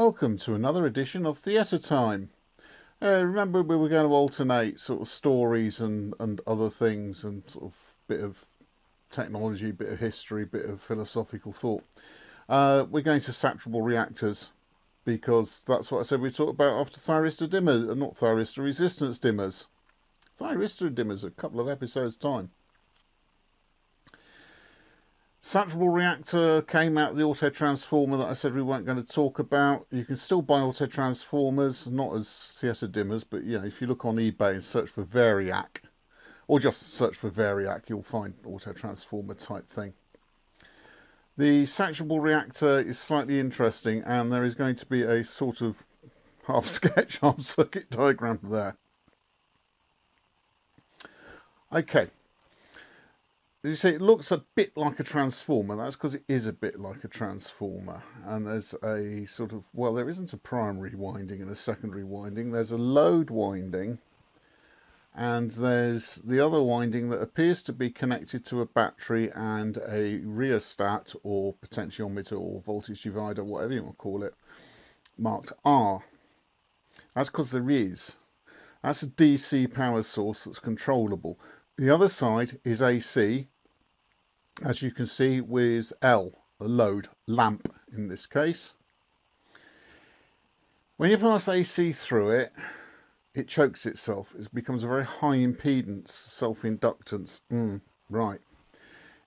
Welcome to another edition of Theatre Time. Uh, remember we were going to alternate sort of stories and, and other things and sort of bit of technology, bit of history, bit of philosophical thought. Uh, we're going to saturable reactors because that's what I said we talked about after thyristor dimmers, uh, not thyristor resistance dimmers. Thyristor dimmers a couple of episodes time. Saturable reactor came out the auto transformer that I said we weren't going to talk about. You can still buy auto transformers, not as theatre dimmers, but you know, if you look on eBay and search for Variac, or just search for Variac, you'll find auto transformer type thing. The saturable reactor is slightly interesting, and there is going to be a sort of half sketch, half circuit diagram there. Okay, you say, it looks a bit like a transformer. That's because it is a bit like a transformer. And there's a sort of, well, there isn't a primary winding and a secondary winding. There's a load winding. And there's the other winding that appears to be connected to a battery and a rheostat or potentiometer or voltage divider, whatever you want to call it, marked R. That's because there is. That's a DC power source that's controllable. The other side is AC, as you can see with L, the load, lamp in this case. When you pass AC through it, it chokes itself. It becomes a very high impedance, self-inductance. Mm, right.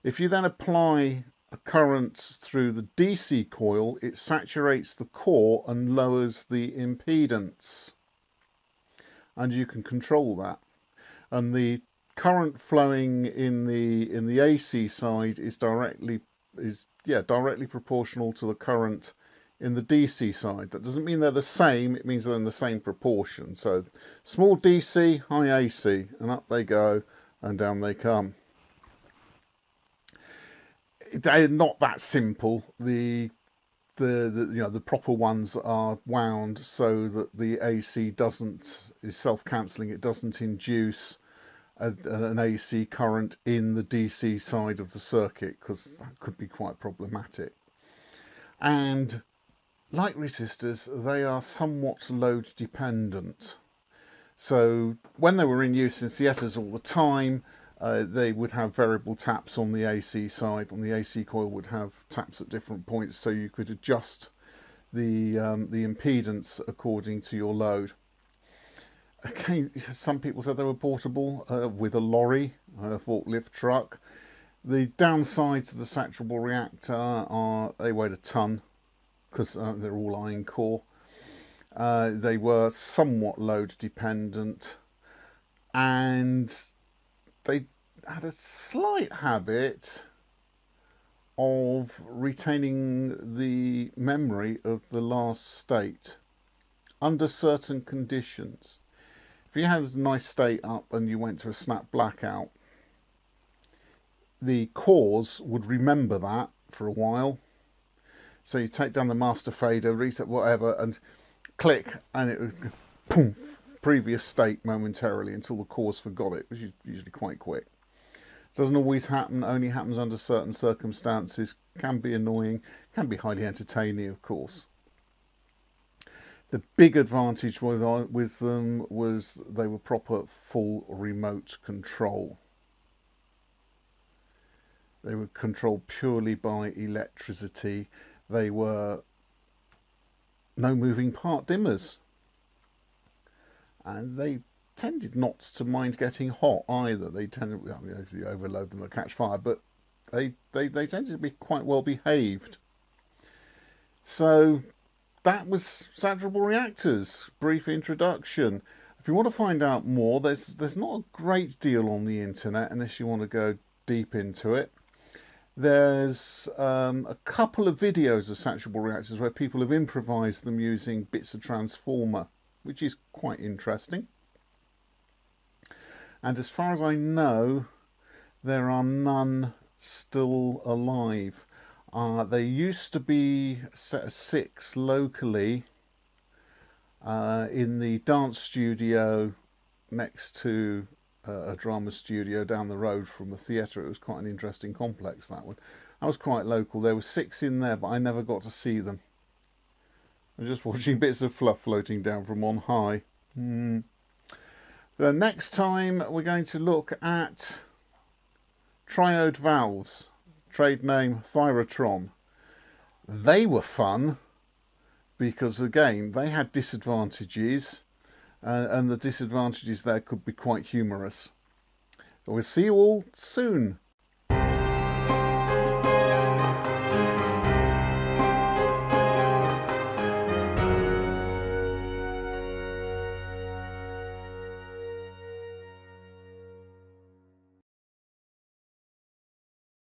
If you then apply a current through the DC coil, it saturates the core and lowers the impedance. And you can control that. And the current flowing in the in the AC side is directly is yeah directly proportional to the current in the DC side. That doesn't mean they're the same, it means they're in the same proportion. So small DC, high AC, and up they go and down they come. They're not that simple. The the, the you know the proper ones are wound so that the AC doesn't is self-cancelling, it doesn't induce an AC current in the DC side of the circuit because that could be quite problematic. And like resistors, they are somewhat load dependent. So when they were in use in theatres all the time, uh, they would have variable taps on the AC side. On the AC coil would have taps at different points, so you could adjust the um, the impedance according to your load okay, some people said they were portable uh, with a lorry, a forklift truck. The downsides of the saturable reactor are they weighed a ton because uh, they're all iron core. Uh, they were somewhat load dependent and they had a slight habit of retaining the memory of the last state under certain conditions. If you had a nice state up and you went to a snap blackout, the cores would remember that for a while. So you take down the master fader, reset whatever, and click, and it would boom, previous state momentarily until the cores forgot it, which is usually quite quick. Doesn't always happen, only happens under certain circumstances, can be annoying, can be highly entertaining, of course. The big advantage with, with them was they were proper full remote control. They were controlled purely by electricity. They were no moving part dimmers. And they tended not to mind getting hot either. They tended, I if you overload them, they'll catch fire, but they, they, they tended to be quite well behaved. So that was saturable reactors. Brief introduction. If you want to find out more, there's there's not a great deal on the internet unless you want to go deep into it. There's um, a couple of videos of saturable reactors where people have improvised them using bits of transformer, which is quite interesting. And as far as I know, there are none still alive. Uh, there used to be a set of six locally uh, in the dance studio next to uh, a drama studio down the road from a theatre. It was quite an interesting complex, that one. I was quite local. There were six in there, but I never got to see them. I'm just watching bits of fluff floating down from on high. Mm. The next time we're going to look at triode valves, trade name Thyratron. They were fun because again they had disadvantages uh, and the disadvantages there could be quite humorous. We'll see you all soon.